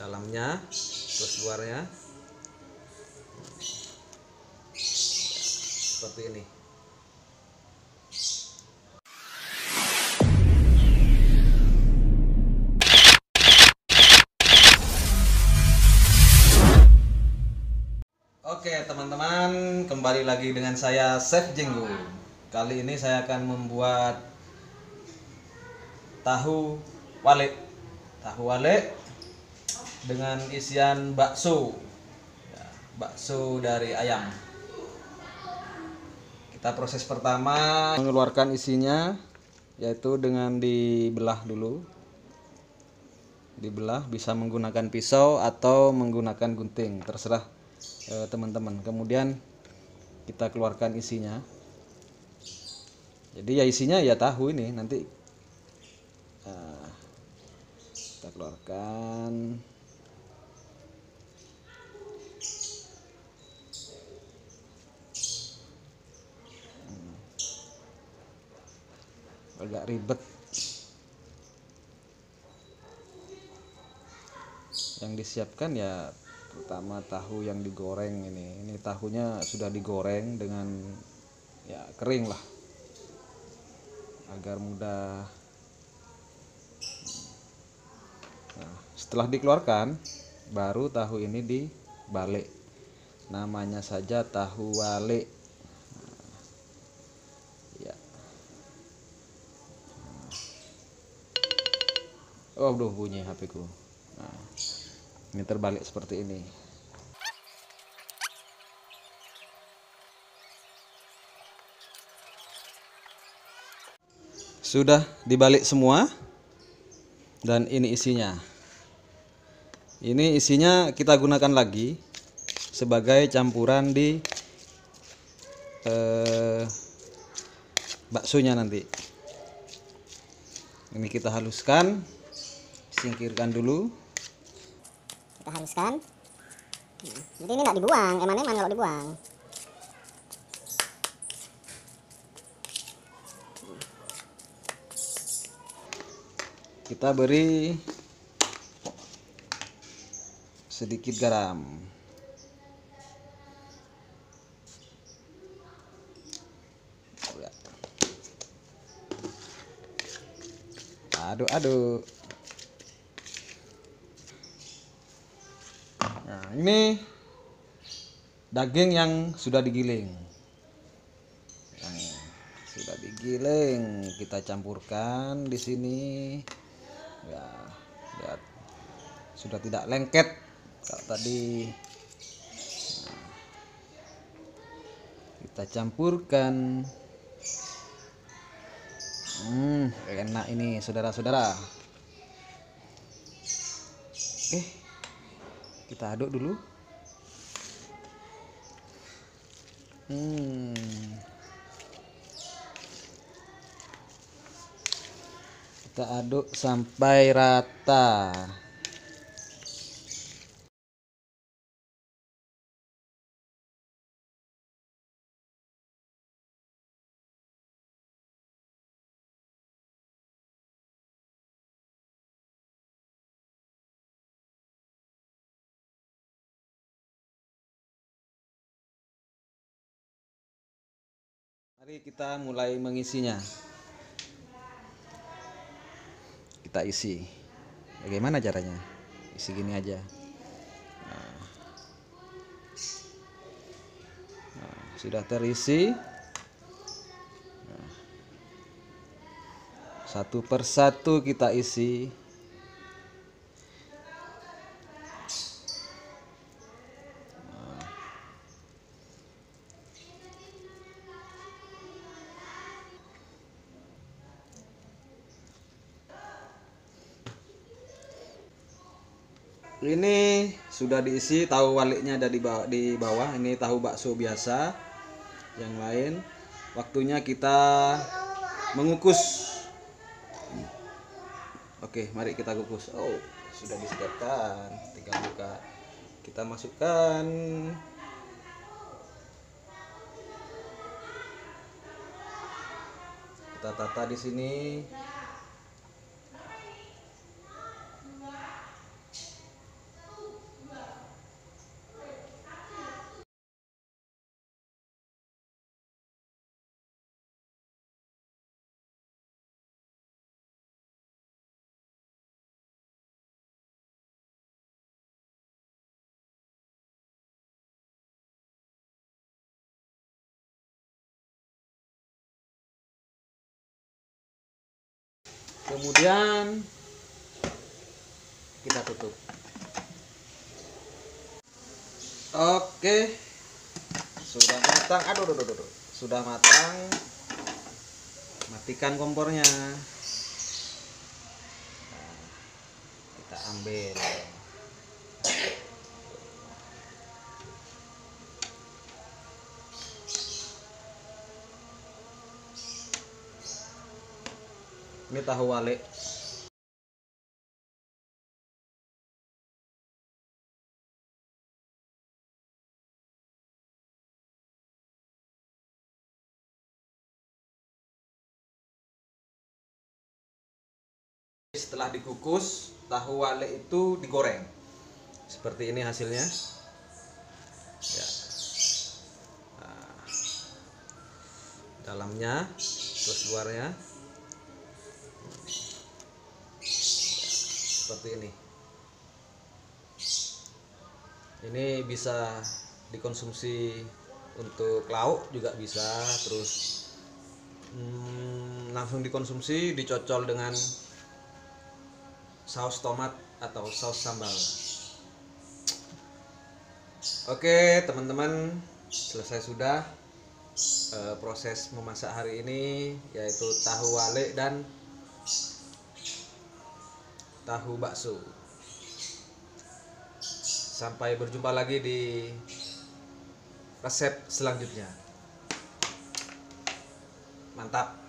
dalamnya terus luarnya. Seperti ini. Oke teman-teman kembali lagi dengan saya Chef Jenggu. Kali ini saya akan membuat tahu wale. Tahu wale dengan isian bakso. Ya, Bakso dari ayam. Kita proses pertama mengeluarkan isinya Yaitu dengan dibelah dulu. Dibelah bisa menggunakan pisau atau menggunakan gunting. Terserah eh, teman-teman. Kemudian kita keluarkan isinya. Jadi ya isinya ya tahu ini. Nanti eh, kita keluarkan agak ribet. Yang disiapkan ya pertama tahu yang digoreng ini. Ini tahunya sudah digoreng dengan ya kering lah. Agar mudah. Nah, setelah dikeluarkan baru tahu ini dibalik. Namanya saja tahu wale oh aduh bunyi HP ku. Nah, ini terbalik seperti ini. Sudah dibalik semua dan ini isinya. Ini isinya kita gunakan lagi sebagai campuran di eh, baksonya nanti. Ini kita haluskan singkirkan dulu. Kita haluskan Nah, jadi ini nggak dibuang eman-eman kalau dibuang. Kita beri sedikit garam. Ya. aduk aduk nah ini daging yang sudah digiling. Yang sudah digiling kita campurkan di sini. Ya lihat sudah tidak lengket kalau tadi. Nah, kita campurkan. Hmm enak ini saudara-saudara kita aduk dulu. Hmm. Kita aduk sampai rata mari kita mulai mengisinya. Kita isi. Bagaimana caranya? Isi gini aja. Nah. Nah, sudah terisi. Nah. satu persatu kita isi ini sudah diisi tahu waliknya ada di bawah, di bawah. Ini tahu bakso biasa yang lain. Waktunya kita mengukus. Oke mari kita kukus. Oh sudah disiapkan. Tinggal buka. Kita masukkan. Kita tata di sini kemudian kita tutup. Oke. Sudah matang. Aduh aduh, aduh, aduh. sudah matang. Matikan kompornya. Nah, kita ambil ini tahu wale. Setelah dikukus tahu wale itu digoreng. Seperti ini hasilnya. Ya. Nah, dalamnya terus luarnya seperti ini. Ini bisa dikonsumsi untuk lauk juga bisa terus hmm, langsung dikonsumsi dicocol dengan saus tomat atau saus sambal. Oke teman-teman selesai sudah eh, proses memasak hari ini yaitu tahu wale dan tahu bakso. Sampai berjumpa lagi di resep selanjutnya. Mantap.